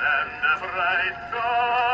and a bright dawn.